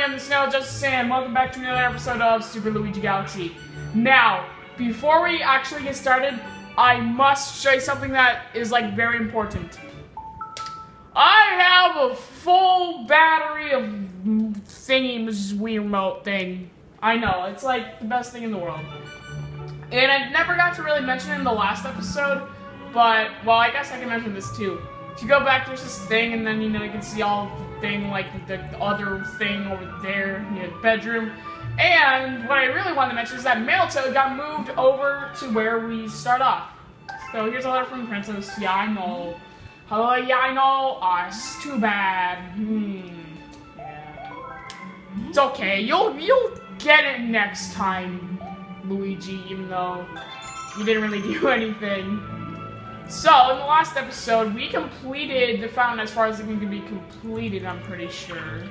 am the Snail Justice and welcome back to another episode of Super Luigi Galaxy. Now, before we actually get started, I must show you something that is like very important. I have a full battery of thingy Wii remote thing. I know, it's like the best thing in the world. And I never got to really mention it in the last episode, but, well, I guess I can mention this too. If you go back, there's this thing, and then, you know, you can see all thing, like the, the other thing over there in the bedroom. And what I really wanted to mention is that Mailtoad got moved over to where we start off. So here's a letter from princess. Yeah, I know. Hello, yeah, I know. Ah, it's too bad. Hmm. It's okay. You'll you'll get it next time, Luigi. Even though you didn't really do anything. So in the last episode, we completed the fountain as far as it can be completed. I'm pretty sure.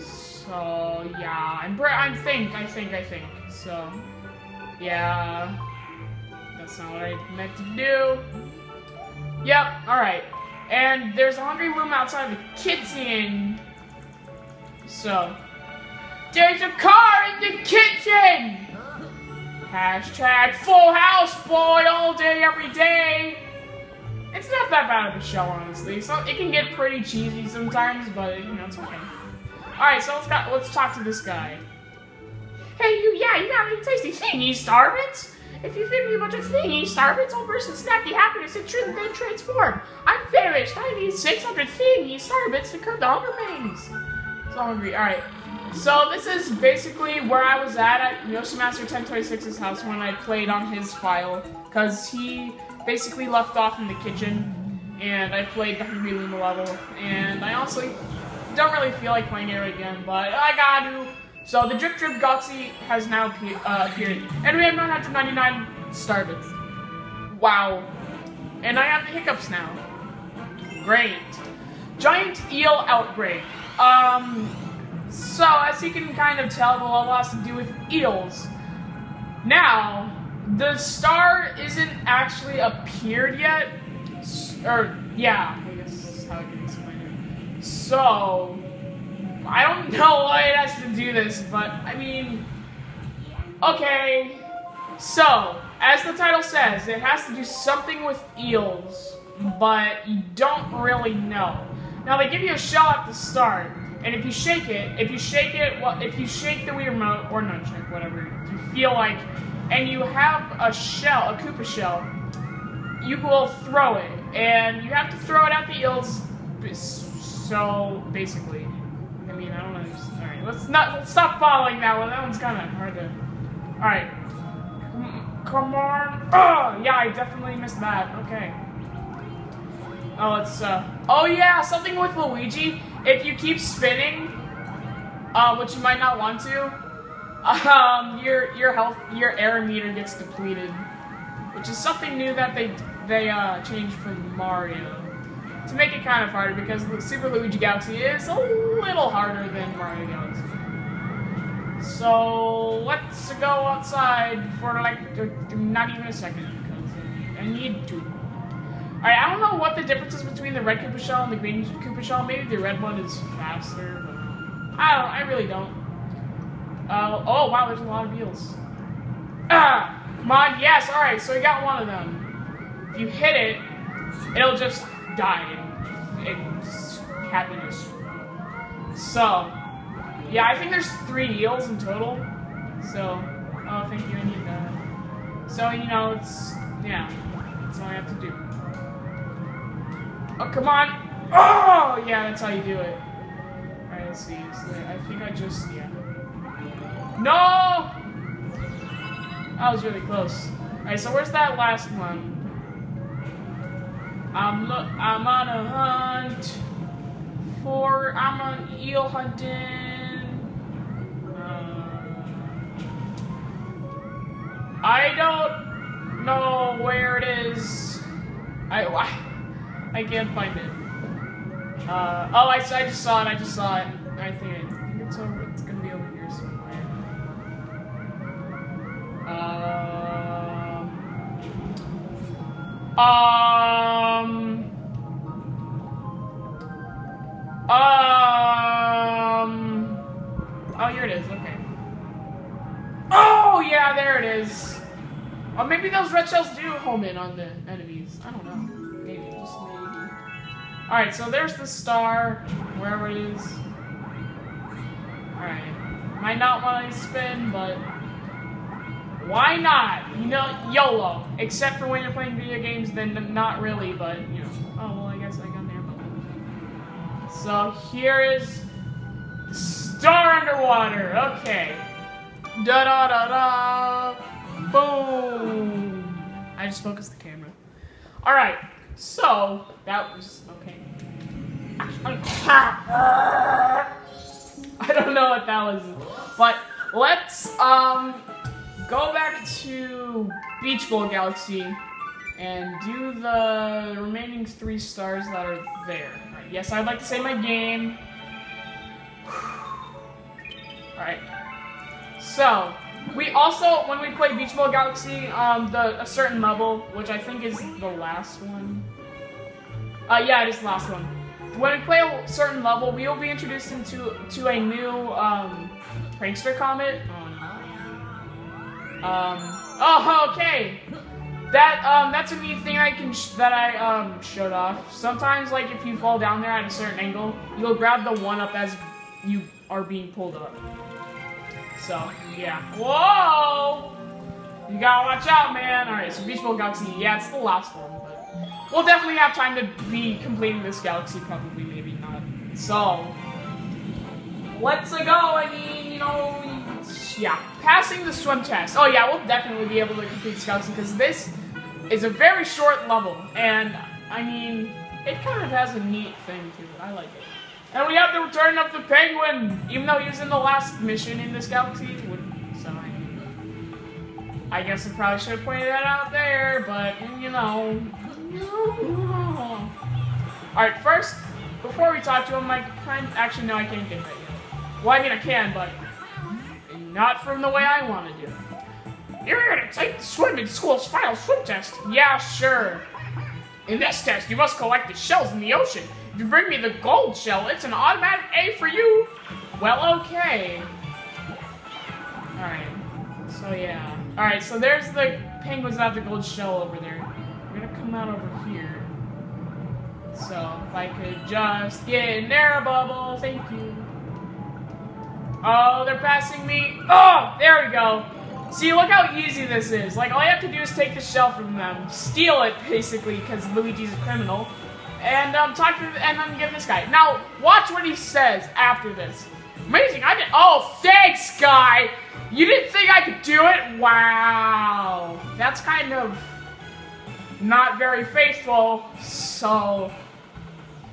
So yeah, I'm I think I think I think so. Yeah. That's not what I meant to do. Yep, alright. And there's a hungry room outside the kitchen. So, there's a car in the kitchen! Hashtag full house boy all day, every day. It's not that bad of a show, honestly. So it can get pretty cheesy sometimes, but you know, it's okay. Alright, so let's got let's talk to this guy. Hey you, yeah, you got any tasty thingy, Starbits? If you feed me a bunch of thingy, Starbits, I'll burst in snappy happiness and truly then transform. I'm finished. I need 600 thingy Starbits to curb the hunger pangs. So hungry. Alright. So this is basically where I was at at Yoshi Master 1026's house when I played on his file. Because he basically left off in the kitchen. And I played the Hungry Luma level. And I honestly don't really feel like playing it again, but I gotta do. So the Drip Drop Galaxy has now uh, appeared, and we have 999 Starbits. Wow. And I have the hiccups now. Great. Giant Eel Outbreak. Um, so, as you can kind of tell, the level has to do with eels. Now, the star isn't actually appeared yet. Or, yeah, I guess this is how I can explain it. So, I don't know why it has to do this, but, I mean, okay. So, as the title says, it has to do something with eels, but you don't really know. Now, they give you a shell at the start, and if you shake it, if you shake it, if you shake the Wii remote or nunchuck, whatever you feel like, and you have a shell, a Koopa shell, you will throw it, and you have to throw it at the eels. So basically, I mean, I don't know. All right, let's not let's stop following that one. That one's kind of hard to. All right, come on. Oh yeah, I definitely missed that. Okay. Oh, it's uh. Oh yeah, something with Luigi. If you keep spinning, uh, which you might not want to, um, your your health, your air meter gets depleted, which is something new that they they uh changed for Mario to make it kind of harder because Super Luigi Galaxy is a little harder than Mario Galaxy. So let's go outside for like not even a second because I need to. Alright, I don't know what the difference is between the red Koopa Shell and the green Koopa Shell. Maybe the red one is faster, but I don't. I really don't. Uh, oh wow, there's a lot of eels. Ah, come on, yes. All right, so we got one of them. If you hit it, it'll just die in, in happiness. So, yeah, I think there's three eels in total. So, oh, thank you, I need that. So, you know, it's, yeah, that's all I have to do. Oh, come on! Oh, yeah, that's how you do it. Alright, let's see. I think I just, yeah. No! That was really close. Alright, so where's that last one? I'm look. I'm on a hunt for. I'm on eel hunting. Uh, I don't know where it is. I I, I can't find it. Uh, oh, I, I just saw it. I just saw it. I think, I think it's over. It's gonna be over here somewhere. Um. um. Um. Oh, here it is. Okay. Oh yeah, there it is. Oh, maybe those red shells do home in on the enemies. I don't know. Alright, so there's the star, wherever it is. Alright. Might not want to spin, but why not? You know, YOLO. Except for when you're playing video games, then not really, but, you know. Oh, well, I guess I got there, but... So, here is Star Underwater. Okay. Da-da-da-da. Boom. I just focused the camera. Alright. So, that was... Okay. I don't know what that was. But, let's, um go back to Beach Bowl Galaxy and do the remaining three stars that are there. Right, yes, I'd like to say my game. Alright. So, we also, when we play Beach Bowl Galaxy, um, the a certain level, which I think is the last one. Uh, yeah, it is the last one. When we play a certain level, we will be introduced into to a new um, prankster comet. Um, oh, okay. That, um, that's a neat thing I can, that I, um, showed off. Sometimes, like, if you fall down there at a certain angle, you'll grab the one up as you are being pulled up. So, yeah. Whoa! You gotta watch out, man. Alright, so Beach Bowl Galaxy, yeah, it's the last one, we'll definitely have time to be completing this galaxy, probably, maybe not. So, let's go. I mean, you know, yeah, passing the swim test. Oh yeah, we'll definitely be able to complete Scouts because this is a very short level, and I mean, it kind of has a neat thing to it. I like it. And we have the return of the penguin, even though he was in the last mission in this galaxy. So I, I guess I probably should have pointed that out there, but you know. All right, first, before we talk to him, I kind actually no, I can't get that yet. Well, I mean I can, but not from the way I want to do it. You're gonna take the swimming school's final swim test. Yeah, sure. In this test, you must collect the shells in the ocean. If you bring me the gold shell, it's an automatic A for you. Well, okay. Alright. So, yeah. Alright, so there's the penguins have the gold shell over there. Come out over here. So, if I could just get in there, Bubble. Thank you. Oh, they're passing me. Oh, there we go. See, look how easy this is. Like, all you have to do is take the shell from them, steal it, basically, because Luigi's a criminal, and um, talk to, and then give this guy. Now, watch what he says after this. Amazing, I did, oh, thanks, guy! You didn't think I could do it? Wow. That's kind of not very faithful, so,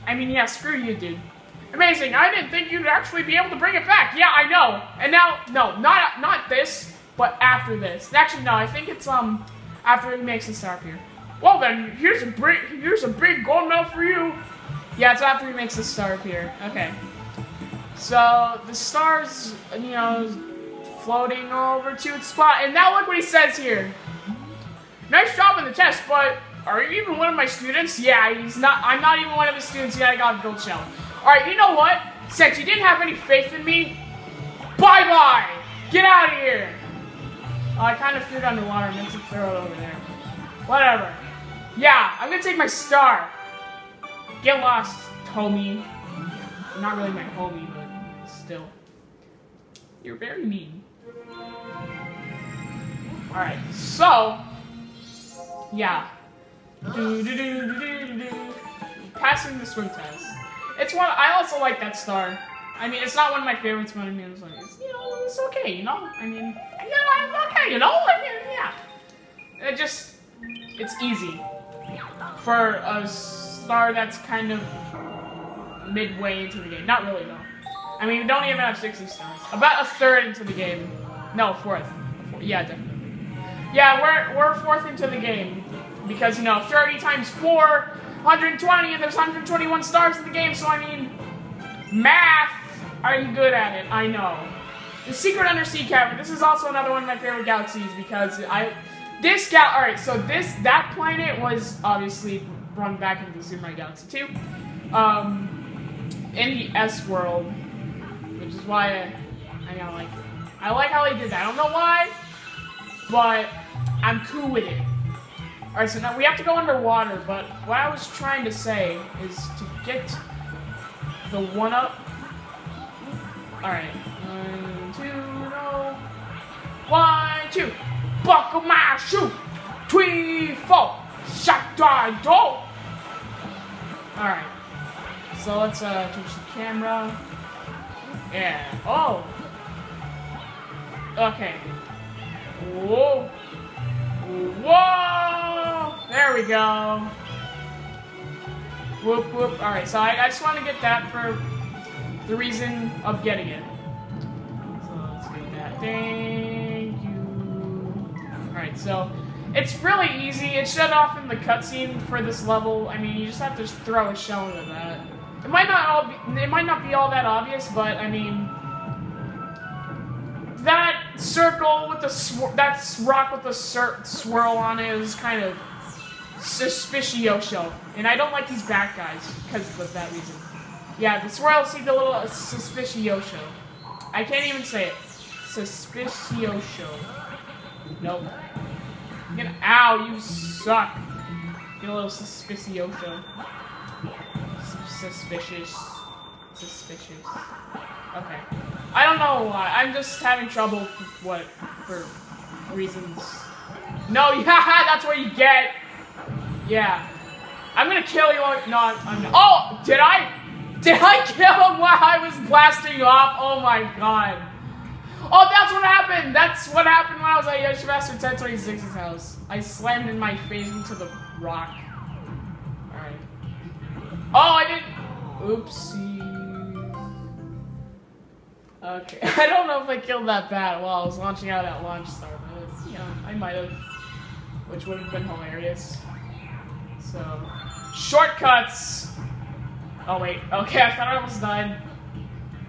I mean, yeah, screw you, dude. Amazing. I didn't think you'd actually be able to bring it back. Yeah, I know. And now, no, not not this, but after this. Actually, no, I think it's um after he makes the star here. Well then, here's a big here's a big gold medal for you. Yeah, it's after he makes the star appear. Okay. So the star's you know floating over to its spot, and now look what he says here. Nice job on the test, but are you even one of my students? Yeah, he's not. I'm not even one of his students yet. I got a gold shell. Alright, you know what? Since you didn't have any faith in me, bye-bye! Get out of here! Oh, I kind of threw it underwater. I meant to throw it over there. Whatever. Yeah, I'm gonna take my star. Get lost, homie. Not really my homie, but still. You're very mean. Alright, so... Yeah. Do, do, do, Passing the swim test. It's one. I also like that star. I mean, it's not one of my favorites, but I mean, it's, like, it's you know, it's okay. You know, I mean, yeah, it's okay. You know, like, yeah. It just, it's easy for a star that's kind of midway into the game. Not really though. I mean, we don't even have 60 stars. About a third into the game. No, fourth. fourth. Yeah, definitely. Yeah, we're we're fourth into the game because you know 30 times four 120 and there's 121 stars in the game, so I mean, math, I'm good at it, I know. The Secret Undersea Cavern, this is also another one of my favorite galaxies because I, this gal, alright, so this, that planet was obviously run back into Super Mario Galaxy 2, um, in the S world, which is why I, I like. I like how they did that. I don't know why, but I'm cool with it. Alright, so now we have to go underwater, but what I was trying to say is to get the one up. Alright, one, two, no. One, two. Buckle my shoe. Three, four. Shut die door. Alright. So let's uh touch the camera. Yeah. Oh. Okay. Whoa. Whoa! There we go. Whoop, whoop. Alright, so I, I just want to get that for the reason of getting it. So let's get that. Thank you. Alright, so it's really easy. It's shut off in the cutscene for this level. I mean, you just have to throw a shell into that. It might not all be, it might not be all that obvious, but I mean, that circle with the swir that rock with the swirl on it is kind of suspicioso, and I don't like these back guys because of that reason. Yeah, the swirl seemed a little suspicioso. I can't even say it. Suspicioso. Nope. Get ow, you suck. Get a little suspicioso. Suspicious. Suspicious. Okay. I don't know why. I'm just having trouble what for reasons. No, yeah, that's what you get. Yeah. I'm gonna kill you. No, I'm not. Oh, did I? Did I kill him while I was blasting off? Oh my god. Oh, that's what happened. That's what happened when I was at Yoshi Master 1026's house. I slammed in my face into the rock. Alright. Oh, I didn't. Oopsie. Okay, I don't know if I killed that bat while I was launching out at launch star, but you know, I might have, which would have been hilarious. So, shortcuts! Oh wait, okay, I thought I almost died.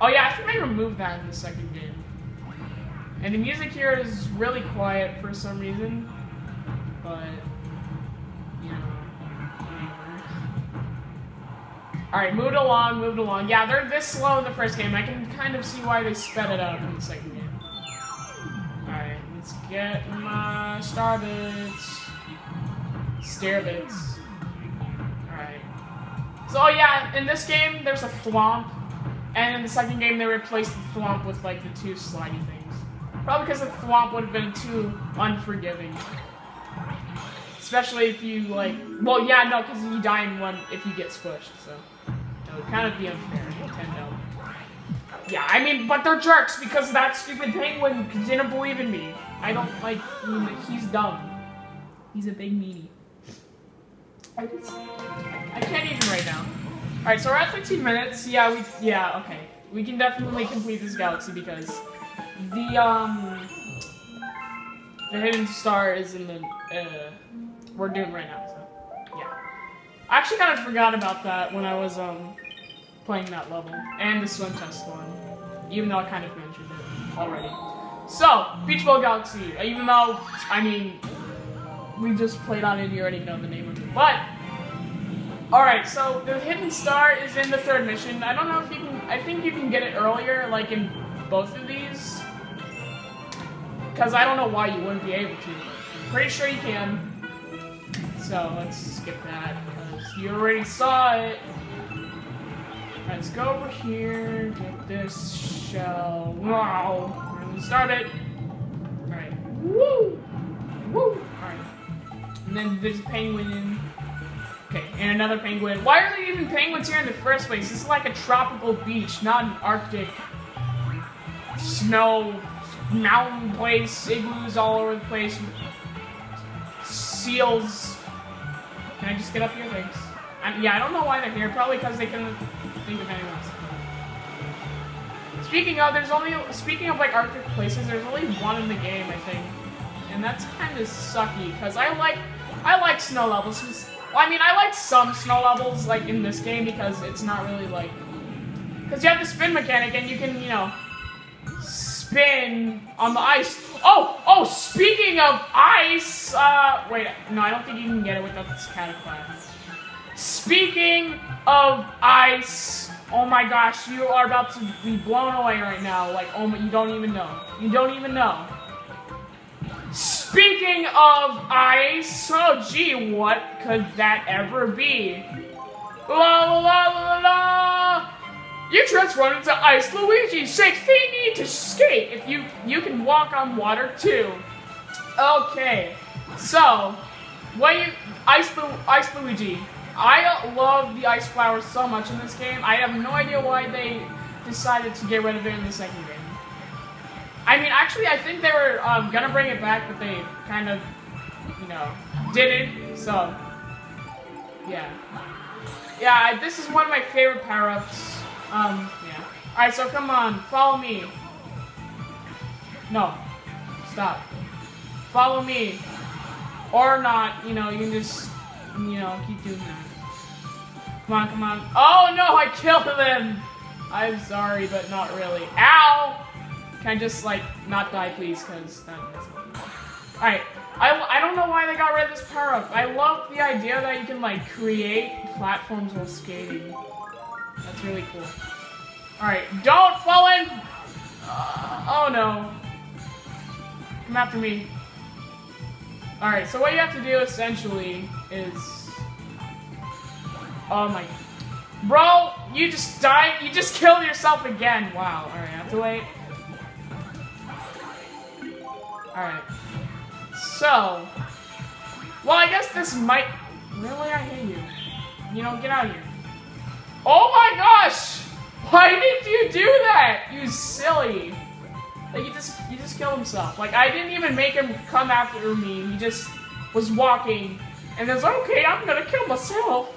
Oh yeah, I think I removed that in the second game. And the music here is really quiet for some reason, but Alright, moved along, moved along. Yeah, they're this slow in the first game. I can kind of see why they sped it up in the second game. Alright, let's get my star bits. Stair bits. Alright. So, oh yeah, in this game, there's a thwomp. And in the second game, they replaced the thwomp with, like, the two slidey things. Probably because the thwomp would have been too unforgiving. Especially if you, like... Well, yeah, no, because you die in one if you get squished, so would kind of be unfair, Nintendo. Yeah, I mean, but they're jerks because that stupid penguin didn't believe in me. I don't like, he's dumb. He's a big meanie. I just, I can't even right now. Alright, so we're at 15 minutes. Yeah, we, yeah, okay. We can definitely complete this galaxy because the, um, the hidden star is in the, uh, we're doing right now, so, yeah. I actually kind of forgot about that when I was, um, playing that level, and the swim test one, even though I kind of mentioned it already. So, Beach Bowl Galaxy, even though, I mean, we just played on it, you already know the name of it, but, alright, so the hidden star is in the third mission. I don't know if you can, I think you can get it earlier, like in both of these, because I don't know why you wouldn't be able to, I'm pretty sure you can. So, let's skip that, because you already saw it. Let's go over here, get this shell. Wow! We're gonna start it. Alright. Woo! Woo! Alright. And then there's a penguin. In. Okay, and another penguin. Why are there even penguins here in the first place? This is like a tropical beach, not an arctic snow mountain place, igloos all over the place, seals. Can I just get up here? Thanks. I, yeah, I don't know why they're here. Probably because they couldn't think of anyone else. Speaking of, there's only speaking of like Arctic places, there's only one in the game, I think, and that's kind of sucky because I like I like snow levels. Well, I mean, I like some snow levels like in this game because it's not really like because you have the spin mechanic and you can you know spin on the ice. Oh, oh, speaking of ice, uh, wait, no, I don't think you can get it without this cataclysm. Speaking of ice, oh my gosh, you are about to be blown away right now. Like, oh my, you don't even know. You don't even know. Speaking of ice, oh gee, what could that ever be? La la la la la! You transform into Ice Luigi. Shake they need to skate. If you you can walk on water too. Okay, so when you Ice Ice Luigi, I love the ice flowers so much in this game. I have no idea why they decided to get rid of it in the second game. I mean, actually, I think they were um, gonna bring it back, but they kind of, you know, didn't. So, yeah, yeah. This is one of my favorite power-ups. Um, yeah. All right, so come on, follow me. No, stop. Follow me, or not. You know, you can just, you know, keep doing that. Come on, come on. Oh no, I killed him. I'm sorry, but not really. Ow! Can I just, like, not die, please? Because that Alright. I, I don't know why they got rid of this power-up. I love the idea that you can, like, create platforms while skating. That's really cool. Alright, don't fall in! Uh, oh, no. Come after me. Alright, so what you have to do, essentially, is... Oh, my... Bro, you just died. You just killed yourself again. Wow. Alright, I have to wait. Alright. So. Well, I guess this might... Really? I hate you. You know, get out of here. Oh my gosh! Himself. Like, I didn't even make him come after me. He just was walking. And then like, okay, I'm gonna kill myself.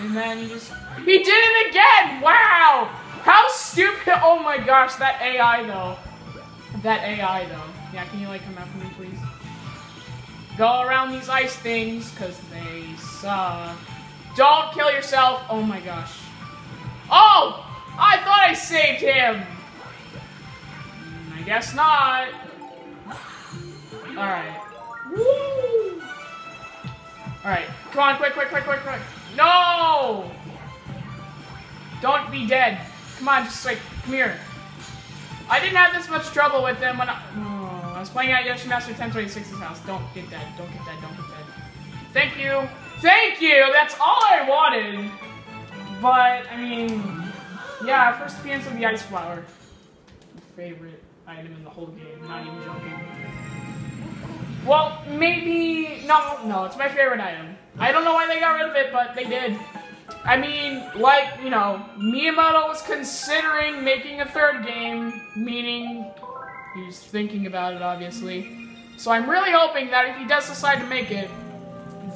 And then he just... He did it again! Wow! How stupid! Oh my gosh, that AI though. That AI though. Yeah, can you like come after me, please? Go around these ice things, because they suck. Don't kill yourself! Oh my gosh. Oh! I thought I saved him! Mm, I guess not. Alright. Woo! Alright, come on, quick, quick, quick, quick, quick. No! Don't be dead. Come on, just like, come here. I didn't have this much trouble with them when I, oh, I was playing at Yoshimaster 1026's house. Don't get dead. Don't get dead. Don't get dead. Thank you. Thank you! That's all I wanted. But, I mean, yeah, first appearance of the Ice Flower. Favorite item in the whole game. Not even joking. Well, maybe... No, no, it's my favorite item. I don't know why they got rid of it, but they did. I mean, like, you know, Miyamoto was considering making a third game, meaning he was thinking about it, obviously. So I'm really hoping that if he does decide to make it,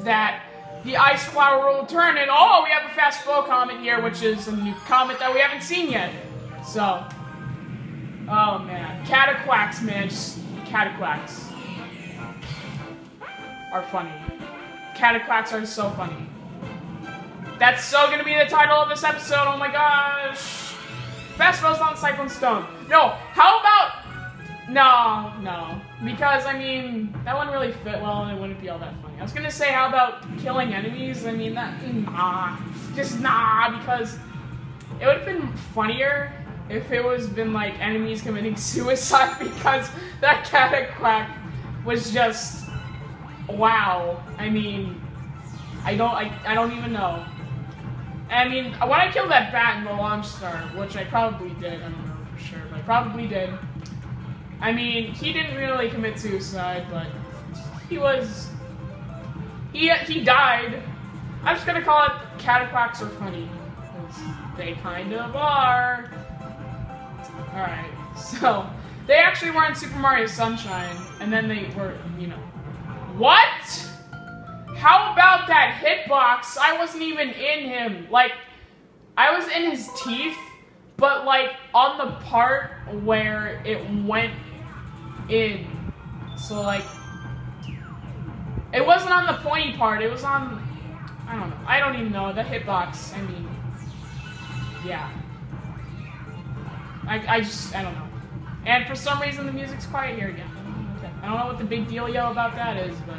that the Ice Flower will turn, and oh, we have a Fast Foe Comet here, which is a new comet that we haven't seen yet. So, oh man, Cataquacks, man, just Cataquacks are funny. Cataquacks are so funny. That's so gonna be the title of this episode, oh my gosh! Fast Foes on Cyclone Stone. No, how about... No, no. Because, I mean, that wouldn't really fit well and it wouldn't be all that funny. I was gonna say, how about killing enemies? I mean, that... Nah. Just nah, because it would have been funnier if it was been, like, enemies committing suicide because that Cataquack was just... Wow. I mean... I don't, I, I don't even know. I mean, when I killed that bat in the launch star, which I probably did, I don't know for sure, but I probably did. I mean, he didn't really commit suicide, but he was... He, he died. I'm just gonna call it Cataquacks are funny. Because they kind of are. Alright, so... They actually were in Super Mario Sunshine, and then they were, you know... What?! How about that hitbox? I wasn't even in him. Like, I was in his teeth, but like on the part where it went in. So like, it wasn't on the pointy part. It was on, I don't know. I don't even know. The hitbox, I mean, yeah. I, I just, I don't know. And for some reason the music's quiet here again. I don't know what the big deal yo about that is, but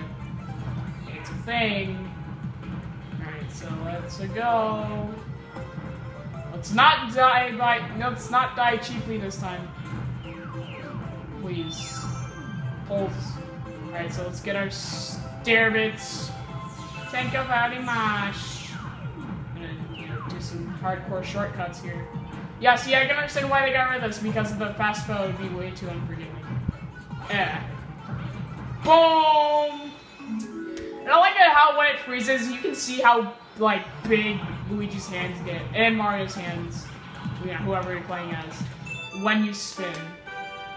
it's a thing. Alright, so let's go. Let's not die by no, let's not die cheaply this time. Please. Pulse. Alright, so let's get our stair bits. Thank you very much. I'm gonna do some hardcore shortcuts here. Yeah, see, I can understand why they got rid of this because the fast forward would be way too unforgiving. Yeah. Boom! And I like it how when it freezes, you can see how like big Luigi's hands get and Mario's hands, you know, whoever you're playing as, when you spin.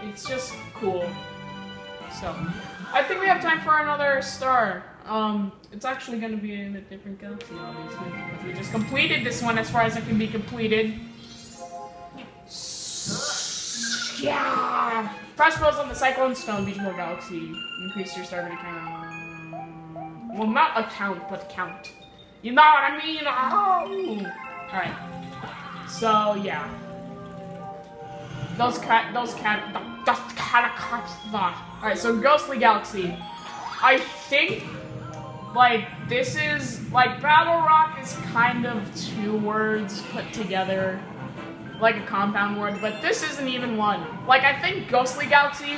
It's just cool. So, I think we have time for another star. Um, it's actually going to be in a different galaxy, obviously, we just completed this one as far as it can be completed. Yeah! Pause on the Cyclone Stone Beach Bowl Galaxy. Increase your star account. Well, not a count, but count. You know what I mean? Oh! Alright. So, yeah. Those cat, those cat, those catacombs. Alright, so Ghostly Galaxy. I think, like, this is, like, Battle Rock is kind of two words put together. Like a compound word, but this isn't even one. Like, I think Ghostly Galaxy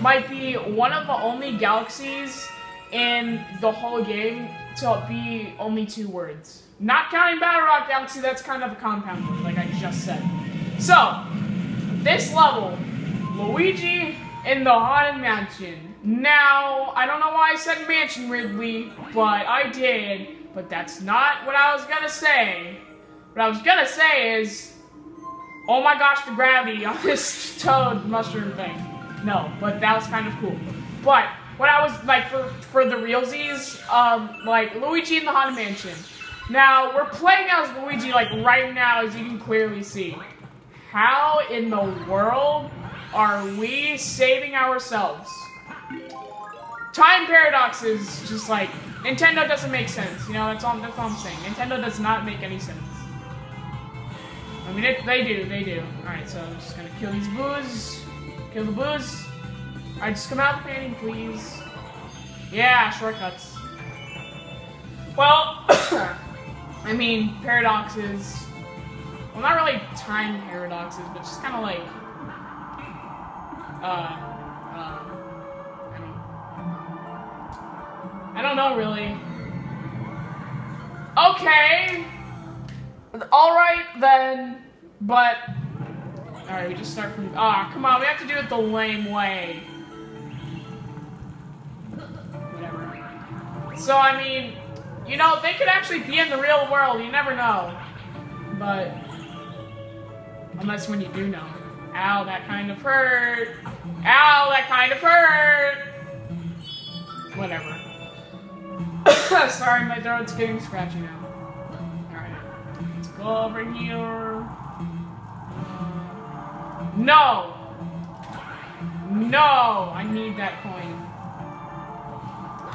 might be one of the only galaxies in the whole game to be only two words. Not counting Battle Rock Galaxy, that's kind of a compound word, like I just said. So, this level, Luigi in the Haunted Mansion. Now, I don't know why I said Mansion Ridley, but I did. But that's not what I was gonna say. What I was gonna say is, oh my gosh, the gravity on this toad mushroom thing. No, but that was kind of cool. But what I was like for for the realsies, um, like Luigi in the Haunted Mansion. Now we're playing as Luigi like right now, as you can clearly see. How in the world are we saving ourselves? Time paradox is just like Nintendo doesn't make sense. You know, that's all that's all I'm saying. Nintendo does not make any sense. I mean, it, they do, they do. Alright, so I'm just gonna kill these boos. Kill the boos. Alright, just come out painting, please. Yeah, shortcuts. Well, I mean, paradoxes. Well, not really time paradoxes, but just kind of like. Uh. I don't. I don't know, really. Okay! Alright, then. But. Alright, we just start from. Ah, oh, come on, we have to do it the lame way. Whatever. So, I mean, you know, they could actually be in the real world, you never know. But. Unless when you do know. Ow, that kind of hurt. Ow, that kind of hurt. Whatever. Sorry, my throat's getting scratchy now. Go over here. No! No! I need that coin.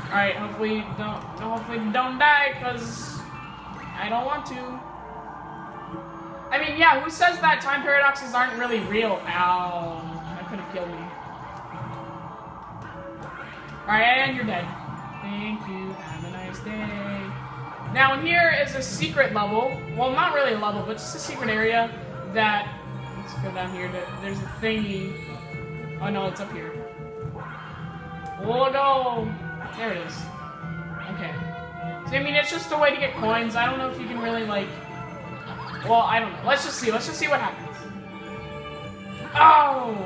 Alright, hopefully don't hopefully don't die, because I don't want to. I mean, yeah, who says that time paradoxes aren't really real? Ow. That could have killed me. Alright, and you're dead. Thank you. Have a nice day. Now in here is a secret level. Well, not really a level, but just a secret area that... Let's go down here. There's a thingy. Oh no, it's up here. Oh no! There it is. Okay. So, I mean, it's just a way to get coins. I don't know if you can really, like... Well, I don't know. Let's just see. Let's just see what happens. Oh!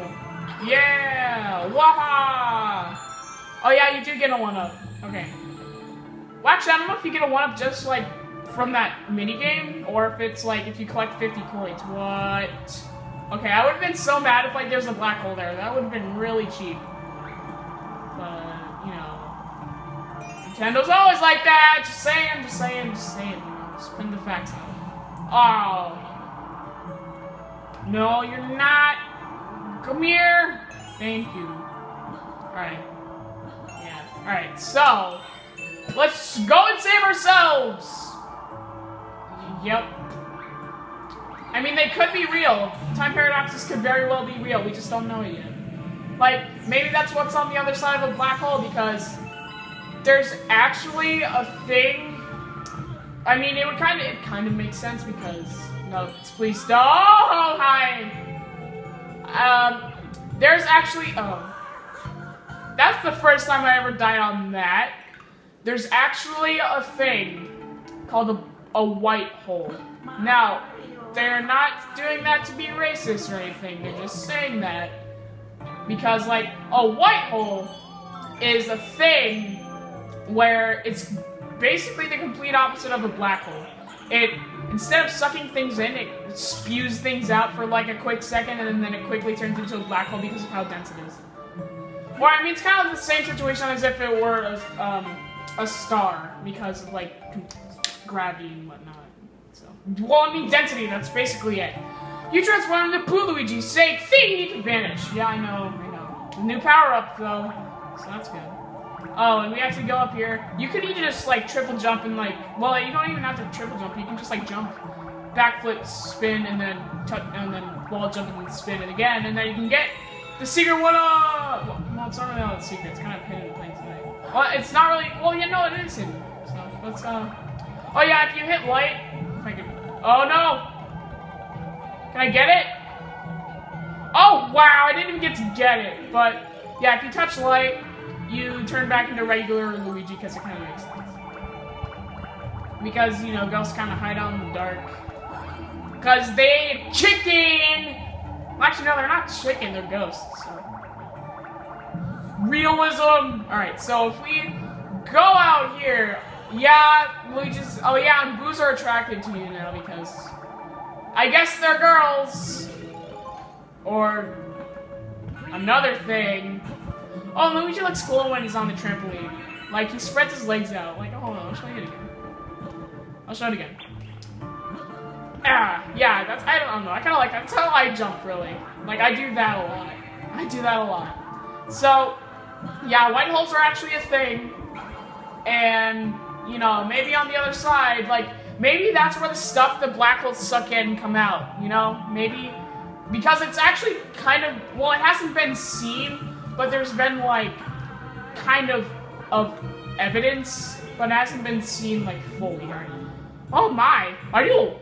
Yeah! Waha! Oh yeah, you do get a one-up. Okay. Well, actually, I don't know if you get a one-up just, like, from that mini game, or if it's, like, if you collect 50 coins. What? Okay, I would have been so mad if, like, there's a black hole there. That would have been really cheap. But, you know... Nintendo's always like that! Just saying, just saying, just saying. You know, putting the facts out. Oh. No, you're not. Come here. Thank you. Alright. Yeah. Alright, so... Let's go and save ourselves! Yep. I mean, they could be real. Time paradoxes could very well be real. We just don't know it yet. Like, maybe that's what's on the other side of a black hole because there's actually a thing. I mean, it would kind of it kind of makes sense because no, please don't. Oh, hi. Um, there's actually oh, that's the first time I ever died on that. There's actually a thing called a, a white hole. Now, they're not doing that to be racist or anything. They're just saying that because, like, a white hole is a thing where it's basically the complete opposite of a black hole. It instead of sucking things in, it spews things out for like a quick second, and then it quickly turns into a black hole because of how dense it is. Well, I mean, it's kind of the same situation as if it were a, um, a star because of like gravity and whatnot. So, well, I mean density. That's basically it. You transform into Boo Luigi. Say thing vanish. Yeah, I know. I know. The New power up though, so that's good. Oh, and we have to go up here. You could even just like triple jump and like, well, you don't even have to triple jump. You can just like jump, backflip, spin, and then touch, and then wall jump and then spin it again, and then you can get the secret one up. Well, it's not really all the secret. It's kind of hidden in plain sight. Well, it's not really. Well, you know, it is hidden. So let's uh. Oh yeah, if you hit light, if I can. Oh no! Can I get it? Oh wow, I didn't even get to get it. But yeah, if you touch light you turn back into regular Luigi because it kind of makes sense. Because, you know, ghosts kind of hide out in the dark. Because they chicken! Well, actually, no, they're not chicken, they're ghosts. So. Realism! Alright, so if we go out here, yeah, we just, oh yeah, and boos are attracted to you now because I guess they're girls. Or another thing. Oh, Luigi looks cool when he's on the trampoline. Like, he spreads his legs out. Like, hold on, I'll show you it again. I'll show it again. Ah, yeah, that's, I don't know, I kind of like that. That's how I jump, really. Like, I do that a lot. I do that a lot. So, yeah, white holes are actually a thing. And, you know, maybe on the other side, like, maybe that's where the stuff that black holes suck in come out, you know? Maybe, because it's actually kind of, well, it hasn't been seen, but there's been like kind of of evidence, but it hasn't been seen like fully. Right? Oh my, are you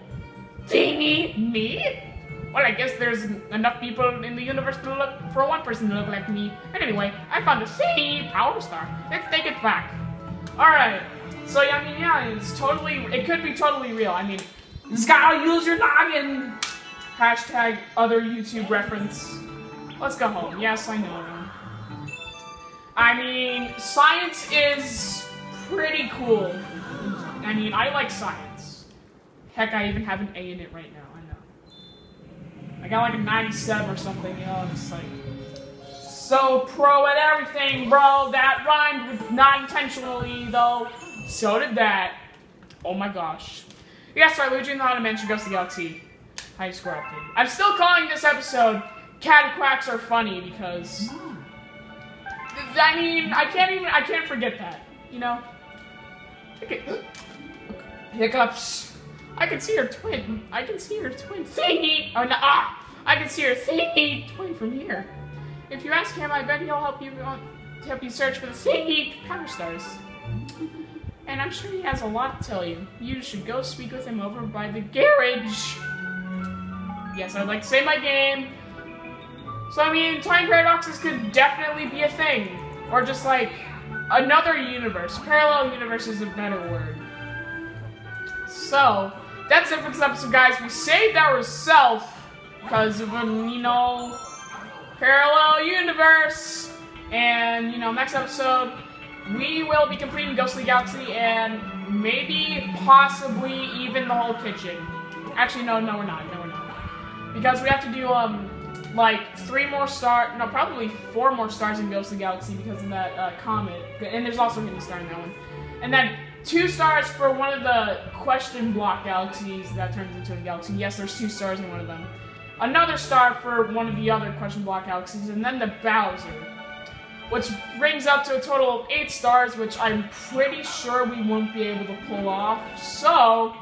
teeny me? Well, I guess there's enough people in the universe to look for one person to look like me. And anyway, I found a C power star. Let's take it back. All right. So yeah, I mean, yeah, it's totally. It could be totally real. I mean, just gotta use your noggin. Hashtag other YouTube reference. Let's go home. Yes, I know. I mean, science is pretty cool. I mean, I like science. Heck, I even have an A in it right now, I got like a 97 or something, you know, I'm just like... So pro at everything, bro! That rhymed with not intentionally, though. So did that. Oh my gosh. Yes, right, Luigi and the Mansion Goes to Galaxy. High score update. I'm still calling this episode Cat Quacks Are Funny because... I mean, I can't even, I can't forget that, you know? Hiccups. I can see her twin. I can see her twin thingy. Oh, no, ah! I can see her thingy twin from here. If you ask him, I bet he'll help you uh, help you search for the thingy power stars. And I'm sure he has a lot to tell you. You should go speak with him over by the garage. Yes, I'd like to say my game. So, I mean, time paradoxes could definitely be a thing. Or just like another universe. Parallel universe is a better word. So, that's it for this episode, guys. We saved ourselves because of a, you know, parallel universe. And, you know, next episode, we will be completing Ghostly Galaxy and maybe, possibly, even the whole kitchen. Actually, no, no, we're not. No, we're not. Because we have to do, um, like three more stars, no, probably four more stars in Ghost of the Galaxy because of that uh, comet. And there's also a hidden star in that one. And then two stars for one of the question block galaxies that turns into a galaxy. Yes, there's two stars in one of them. Another star for one of the other question block galaxies, and then the Bowser. Which brings up to a total of eight stars, which I'm pretty sure we won't be able to pull off. So,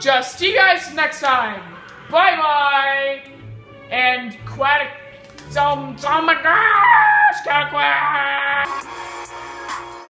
just see you guys next time. Bye-bye! and Quatic. Oh my gosh! Quatic!